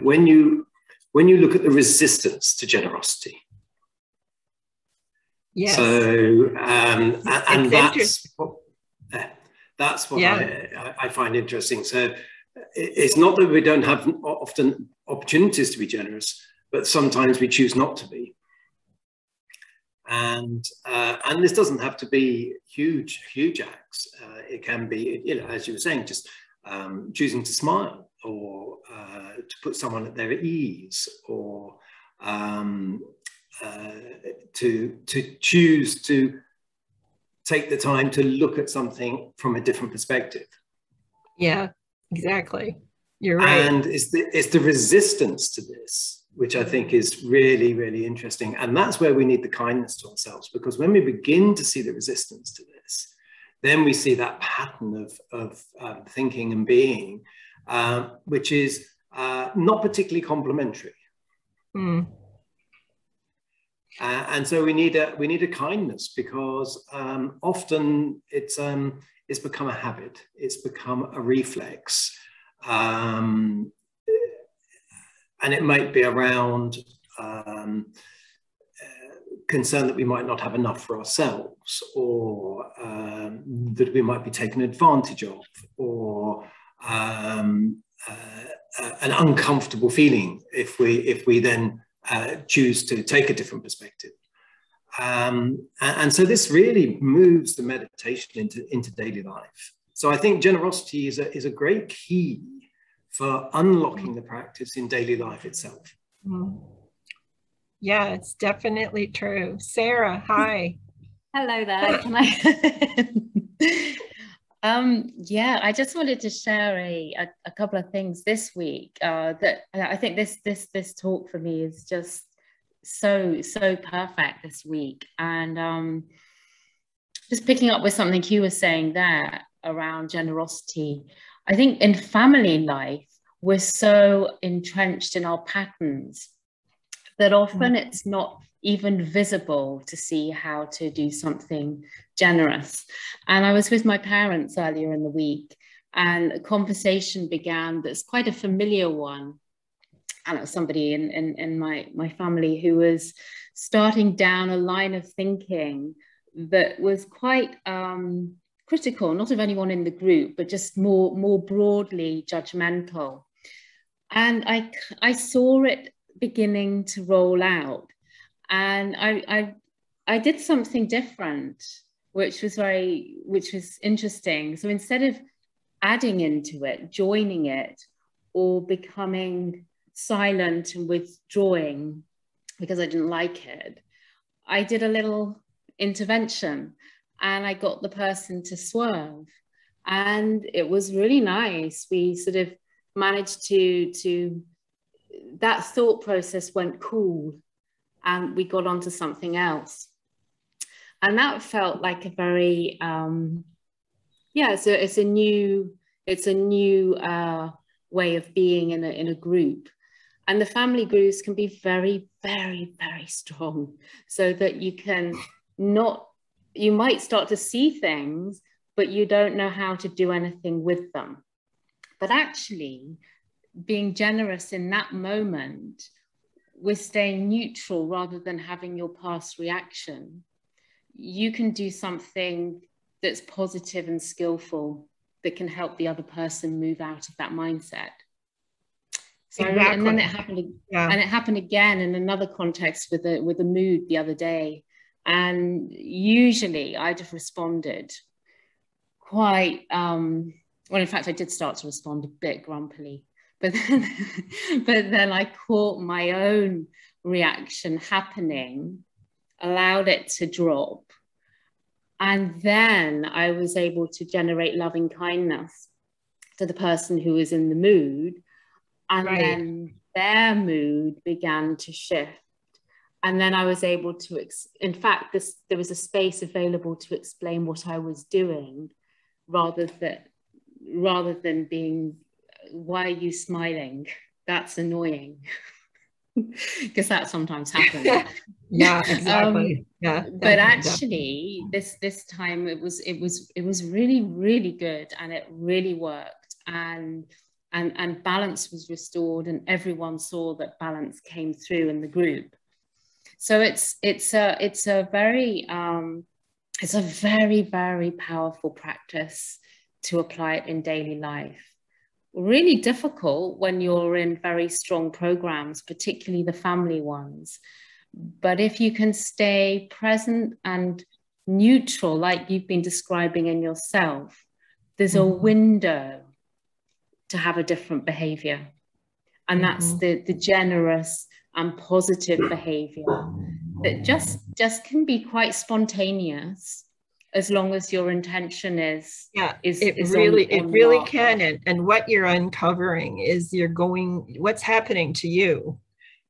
when you when you look at the resistance to generosity. Yes. So um, and, and that's what, that's what yeah. I, I, find interesting. So it's not that we don't have often opportunities to be generous, but sometimes we choose not to be. And uh, and this doesn't have to be huge huge acts. Uh, it can be, you know, as you were saying, just um, choosing to smile or uh, to put someone at their ease or um, uh, to to choose to take the time to look at something from a different perspective. Yeah, exactly. You're right. And it's the, it's the resistance to this, which I think is really, really interesting. And that's where we need the kindness to ourselves, because when we begin to see the resistance to this, then we see that pattern of, of um, thinking and being, uh, which is uh, not particularly complementary. Mm. Uh, and so we need a we need a kindness because um, often it's um, it's become a habit. It's become a reflex, um, and it might be around um, uh, concern that we might not have enough for ourselves, or um, that we might be taken advantage of, or um, uh, an uncomfortable feeling if we if we then uh, choose to take a different perspective. Um, and, and, so this really moves the meditation into, into daily life. So I think generosity is a, is a great key for unlocking the practice in daily life itself. Mm. Yeah, it's definitely true. Sarah, hi. Hello there. Can I? Um, yeah, I just wanted to share a, a, a couple of things this week uh, that I think this this this talk for me is just so so perfect this week, and um, just picking up with something you were saying there around generosity. I think in family life we're so entrenched in our patterns that often mm. it's not even visible to see how to do something generous. And I was with my parents earlier in the week, and a conversation began that's quite a familiar one. And it was somebody in, in, in my, my family who was starting down a line of thinking that was quite um, critical, not of anyone in the group, but just more, more broadly judgmental. And I, I saw it beginning to roll out and I, I I did something different, which was very which was interesting. So instead of adding into it, joining it, or becoming silent and withdrawing because I didn't like it, I did a little intervention and I got the person to swerve. And it was really nice. We sort of managed to to that thought process went cool and we got onto something else. And that felt like a very, um, yeah, so it's a new, it's a new uh, way of being in a, in a group. And the family groups can be very, very, very strong so that you can not, you might start to see things, but you don't know how to do anything with them. But actually, being generous in that moment with staying neutral rather than having your past reaction, you can do something that's positive and skillful that can help the other person move out of that mindset. So exactly. and then it happened yeah. and it happened again in another context with a with a mood the other day. And usually I'd have responded quite um, well, in fact, I did start to respond a bit grumpily but then, but then I caught my own reaction happening, allowed it to drop. And then I was able to generate loving kindness to the person who was in the mood. And right. then their mood began to shift. And then I was able to, ex- in fact, this, there was a space available to explain what I was doing rather than, rather than being why are you smiling? That's annoying. because that sometimes happens. yeah, exactly. Um, yeah. But actually, this this time it was it was it was really really good and it really worked and and, and balance was restored and everyone saw that balance came through in the group. So it's it's a it's a very um, it's a very very powerful practice to apply it in daily life. Really difficult when you're in very strong programs, particularly the family ones. But if you can stay present and neutral, like you've been describing in yourself, there's a mm-hmm. window to have a different behavior. And that's mm-hmm. the, the generous and positive behavior that just just can be quite spontaneous as long as your intention is yeah is, it is really on, it really can and, and what you're uncovering is you're going what's happening to you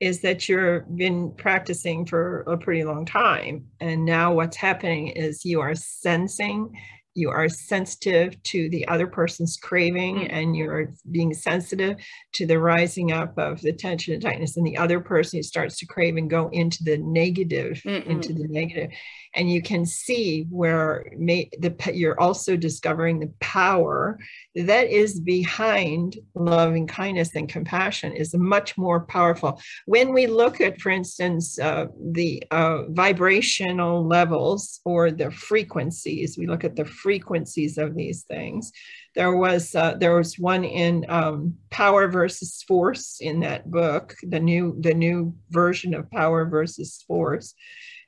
is that you've been practicing for a pretty long time and now what's happening is you are sensing you are sensitive to the other person's craving mm. and you're being sensitive to the rising up of the tension and tightness and the other person who starts to crave and go into the negative Mm-mm. into the negative and you can see where may, the, you're also discovering the power that is behind loving kindness and compassion is much more powerful. When we look at for instance uh, the uh, vibrational levels or the frequencies we look at the frequencies of these things there was uh, there was one in um, power versus force in that book the new the new version of power versus force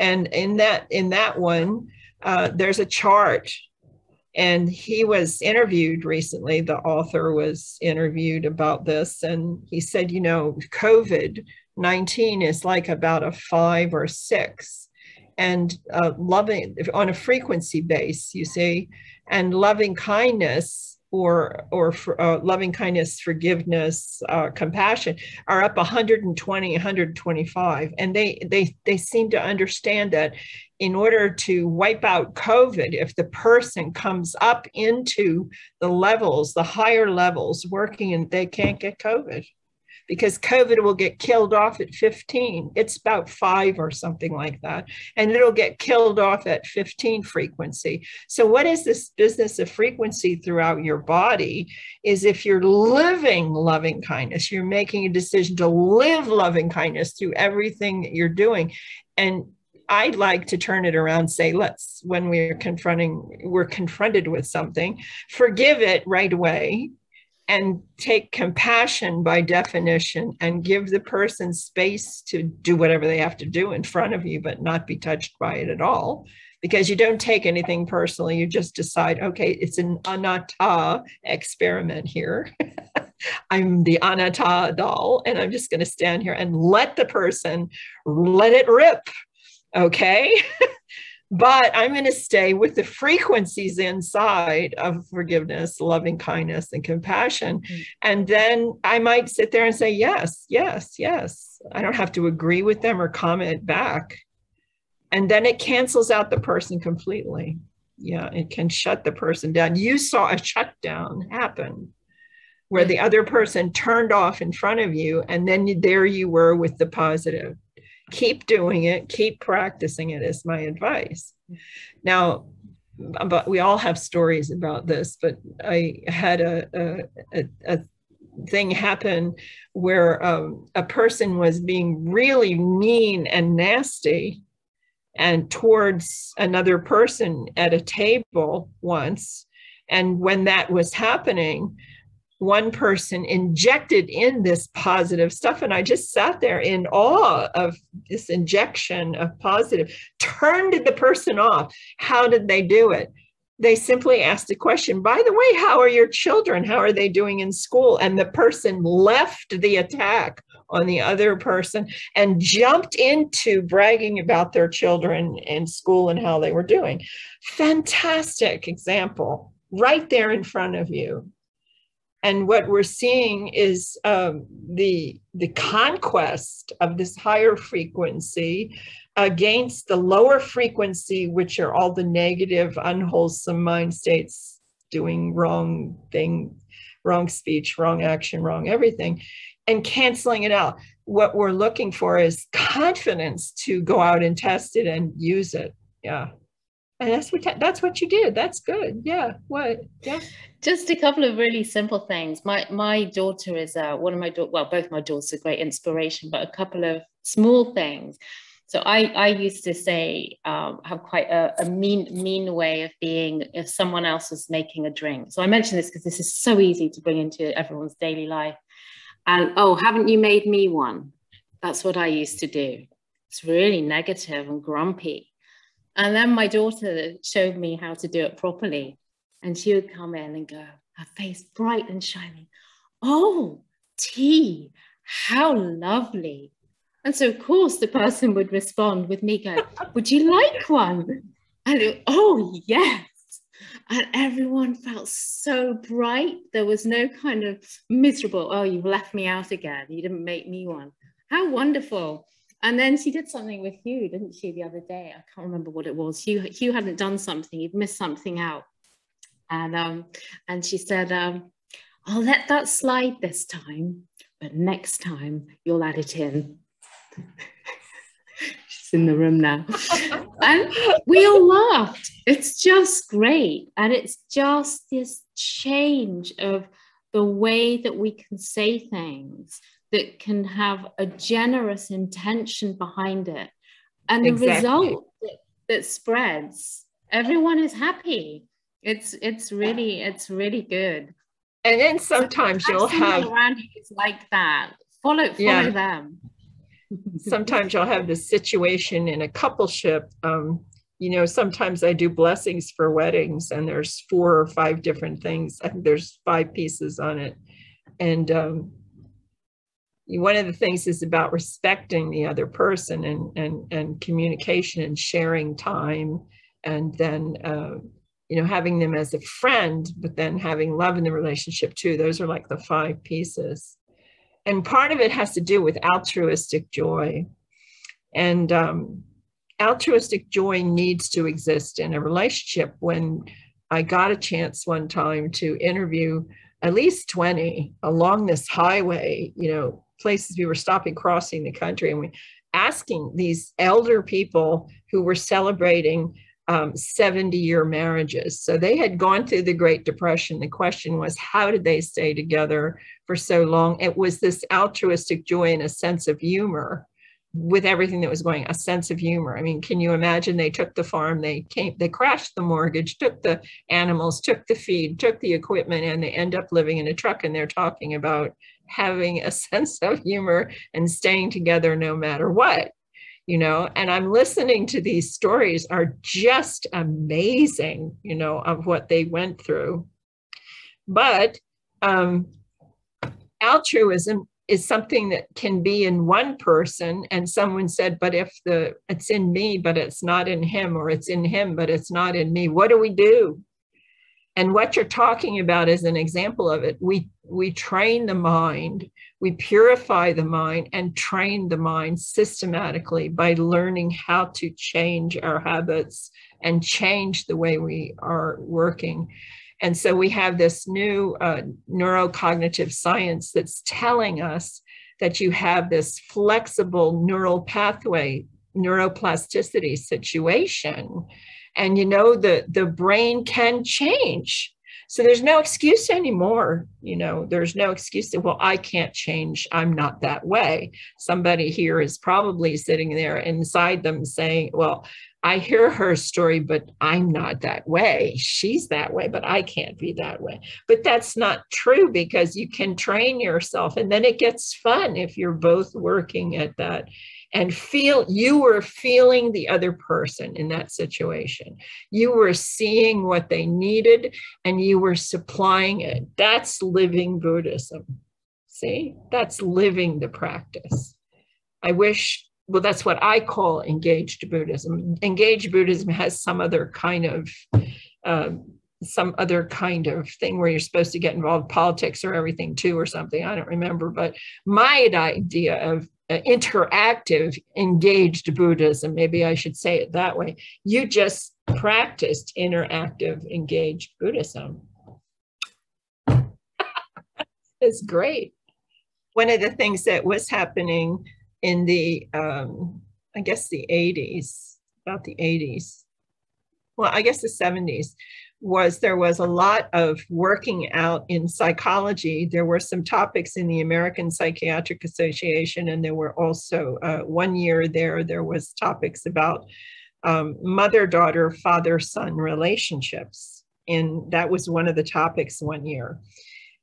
and in that in that one uh, there's a chart. And he was interviewed recently. The author was interviewed about this. And he said you know covid 19 is like about a five or six. And uh, loving on a frequency base you see and loving kindness or or for, uh, loving kindness forgiveness uh, compassion are up 120 125 and they they they seem to understand that in order to wipe out covid if the person comes up into the levels the higher levels working and they can't get covid because COVID will get killed off at 15. It's about five or something like that. And it'll get killed off at 15 frequency. So, what is this business of frequency throughout your body? Is if you're living loving kindness, you're making a decision to live loving kindness through everything that you're doing. And I'd like to turn it around, say, let's, when we're confronting, we're confronted with something, forgive it right away and take compassion by definition and give the person space to do whatever they have to do in front of you, but not be touched by it at all. Because you don't take anything personally, you just decide, okay, it's an anatta experiment here. I'm the anatta doll, and I'm just going to stand here and let the person let it rip. Okay. but I'm going to stay with the frequencies inside of forgiveness, loving kindness, and compassion. Mm-hmm. And then I might sit there and say, yes, yes, yes. I don't have to agree with them or comment back. And then it cancels out the person completely. Yeah, it can shut the person down. You saw a shutdown happen where the other person turned off in front of you, and then there you were with the positive keep doing it, keep practicing it is my advice. Now, but we all have stories about this, but I had a, a, a thing happen where um, a person was being really mean and nasty and towards another person at a table once. And when that was happening, one person injected in this positive stuff. And I just sat there in awe of this injection of positive, turned the person off. How did they do it? They simply asked a question, by the way, how are your children? How are they doing in school? And the person left the attack on the other person and jumped into bragging about their children in school and how they were doing. Fantastic example right there in front of you and what we're seeing is um, the the conquest of this higher frequency against the lower frequency which are all the negative unwholesome mind states doing wrong thing wrong speech wrong action wrong everything and canceling it out. What we're looking for is confidence to go out and test it and use it. Yeah And that's what that's what you did. That's good. Yeah. What? Yeah. Just a couple of really simple things. My my daughter is uh, one of my daughter. Well, both my daughters are great inspiration, but a couple of small things. So I I used to say um, have quite a, a mean mean way of being if someone else was making a drink. So I mention this because this is so easy to bring into everyone's daily life. And oh, haven't you made me one? That's what I used to do. It's really negative and grumpy. And then my daughter showed me how to do it properly. And she would come in and go, her face bright and shining. Oh, tea, how lovely. And so, of course, the person would respond with me going, Would you like one? And oh, yes. And everyone felt so bright. There was no kind of miserable, oh, you've left me out again. You didn't make me one. How wonderful. And then she did something with Hugh, didn't she, the other day? I can't remember what it was. Hugh, Hugh hadn't done something, he'd missed something out. And, um, and she said, um, I'll let that slide this time, but next time you'll add it in. She's in the room now. and we all laughed. It's just great. And it's just this change of the way that we can say things that can have a generous intention behind it. And the exactly. result that, that spreads, everyone is happy. It's it's really it's really good. And then sometimes so you'll have around it's like that. Follow follow yeah. them. sometimes you'll have this situation in a coupleship. Um, you know, sometimes I do blessings for weddings, and there's four or five different things. I think there's five pieces on it, and um, one of the things is about respecting the other person and and and communication and sharing time and then uh, you know having them as a friend but then having love in the relationship too. Those are like the five pieces. And part of it has to do with altruistic joy. And um, altruistic joy needs to exist in a relationship. When i got a chance one time to interview at least 20 along this highway you know places we were stopping crossing the country and we asking these elder people who were celebrating um, 70 year marriages. So they had gone through the Great Depression. The question was, how did they stay together for so long? It was this altruistic joy and a sense of humor with everything that was going a sense of humor. I mean can you imagine they took the farm they came they crashed the mortgage took the animals took the feed took the equipment and they end up living in a truck and they're talking about having a sense of humor and staying together no matter what you know? And i'm listening to these stories are just amazing you know of what they went through. But um, altruism is something that can be in one person and someone said but if the it's in me but it's not in him or it's in him but it's not in me what do we do and what you're talking about is an example of it. We we train the mind, we purify the mind and train the mind systematically by learning how to change our habits and change the way we are working. And so we have this new uh, neurocognitive science that's telling us that you have this flexible neural pathway, neuroplasticity situation. And you know the the brain can change so there's no excuse anymore you know there's no excuse that well i can't change i'm not that way. Somebody here is probably sitting there inside them saying well i hear her story but i'm not that way. She's that way but i can't be that way. But that's not true because you can train yourself and then it gets fun if you're both working at that and feel you were feeling the other person in that situation. You were seeing what they needed and you were supplying it. That's living Buddhism. See, that's living the practice. I wish, well, that's what I call engaged Buddhism. Engaged Buddhism has some other kind of. Uh, some other kind of thing where you're supposed to get involved politics or everything too or something i don't remember but my idea of interactive, engaged Buddhism. Maybe I should say it that way. You just practiced interactive, engaged Buddhism. it's great. One of the things that was happening in the, um, I guess, the 80s, about the 80s, well, I guess the 70s, was there was a lot of working out in psychology. There were some topics in the American Psychiatric Association, and there were also uh, one year there, there was topics about um, mother-daughter, father-son relationships. And that was one of the topics one year.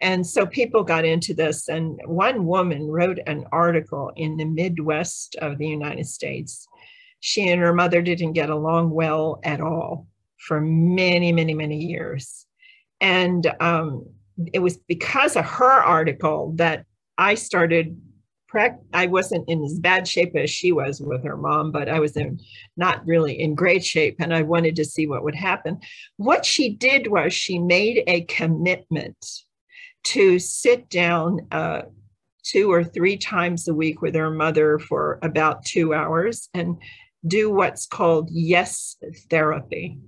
And so people got into this, and one woman wrote an article in the Midwest of the United States. She and her mother didn't get along well at all for many, many, many years. And um, it was because of her article that I started. I wasn't in as bad shape as she was with her mom, but I was in not really in great shape, and I wanted to see what would happen. What she did was she made a commitment to sit down uh, two or three times a week with her mother for about two hours and do what's called yes therapy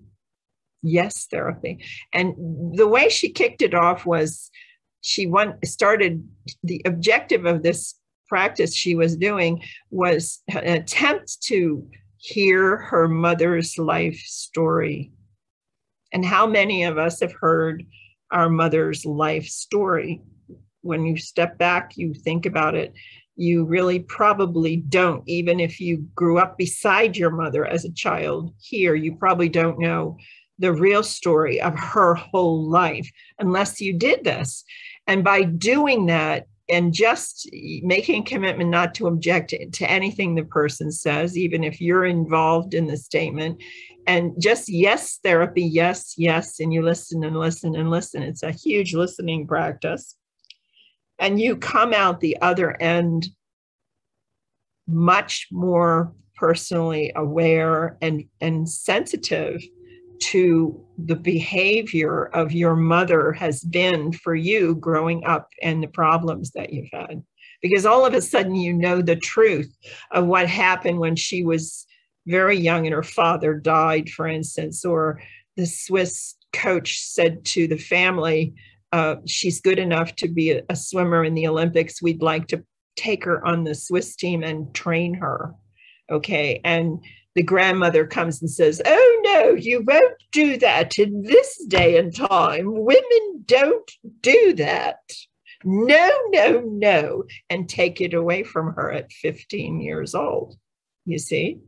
yes therapy. And the way she kicked it off was she went, started the objective of this practice she was doing was an attempt to hear her mother's life story. And how many of us have heard our mother's life story? When you step back, you think about it, you really probably don't. Even if you grew up beside your mother as a child here, you probably don't know the real story of her whole life unless you did this. And by doing that, and just making a commitment not to object to anything the person says, even if you're involved in the statement, and just yes therapy, yes, yes, and you listen and listen and listen. It's a huge listening practice. And you come out the other end much more personally aware and, and sensitive to the behavior of your mother has been for you growing up and the problems that you've had. Because all of a sudden you know the truth of what happened when she was very young and her father died, for instance, or the Swiss coach said to the family, uh, she's good enough to be a, a swimmer in the Olympics. We'd like to take her on the Swiss team and train her. Okay. And the grandmother comes and says, Oh, no, you won't do that in this day and time. Women don't do that. No, no, no. And take it away from her at 15 years old. You see?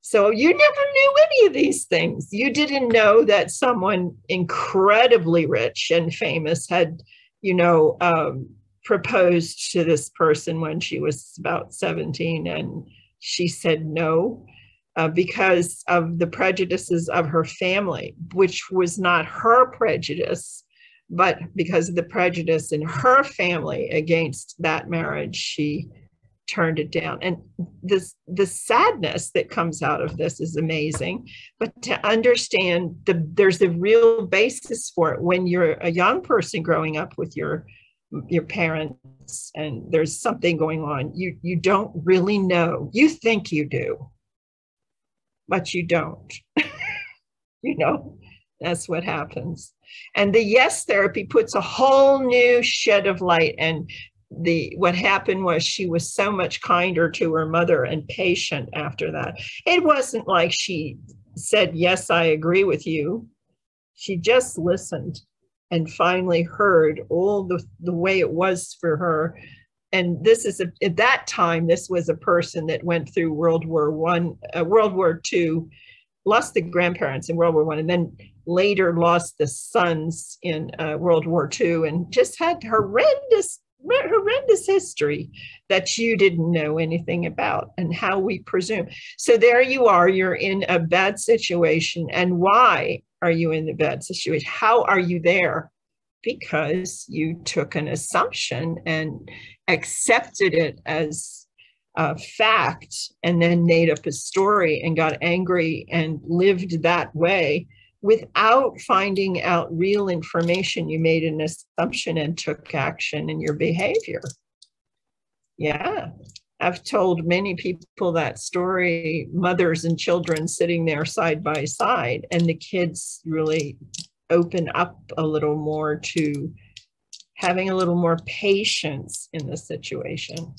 So you never knew any of these things. You didn't know that someone incredibly rich and famous had, you know, um, proposed to this person when she was about 17 and she said no uh, because of the prejudices of her family, which was not her prejudice, but because of the prejudice in her family against that marriage, she turned it down. And this the sadness that comes out of this is amazing. But to understand the there's a real basis for it when you're a young person growing up with your your parents and there's something going on. You you don't really know. You think you do but you don't. You know that's what happens. And the yes therapy puts a whole new shed of light and the what happened was she was so much kinder to her mother and patient after that. It wasn't like she said yes i agree with you. She just listened and finally heard all the, the way it was for her. And this is a, at that time this was a person that went through world war one uh, world war two lost the grandparents in world war one and then later lost the sons in uh, world war two and just had horrendous horrendous history that you didn't know anything about and how we presume. So there you are you're in a bad situation and why are you in the bad situation? How are you there? Because you took an assumption and accepted it as a fact and then made up a story and got angry and lived that way without finding out real information. You made an assumption and took action in your behavior. Yeah. I've told many people that story, mothers and children sitting there side by side, and the kids really open up a little more to having a little more patience in the situation.